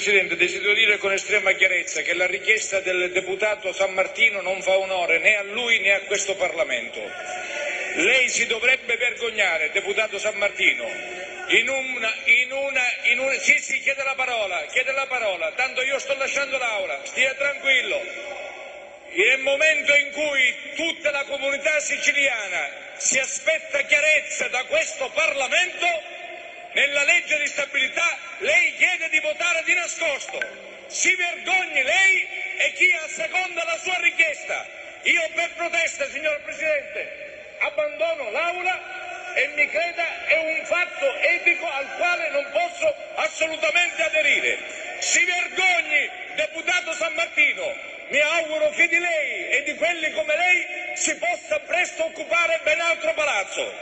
Presidente, desidero dire con estrema chiarezza che la richiesta del deputato San Martino non fa onore né a lui né a questo Parlamento. Lei si dovrebbe vergognare, deputato San Martino, in una, in una, in una... Sì, sì, chiede la parola, chiede la parola, tanto io sto lasciando l'aula, stia tranquillo. Nel momento in cui tutta la comunità siciliana si aspetta chiarezza da questo Parlamento, nella legge di stabilità lei di votare di nascosto. Si vergogni lei e chi asseconda la sua richiesta. Io per protesta, signor Presidente, abbandono l'Aula e mi creda è un fatto etico al quale non posso assolutamente aderire. Si vergogni, deputato San Martino. Mi auguro che di lei e di quelli come lei si possa presto occupare ben altro palazzo.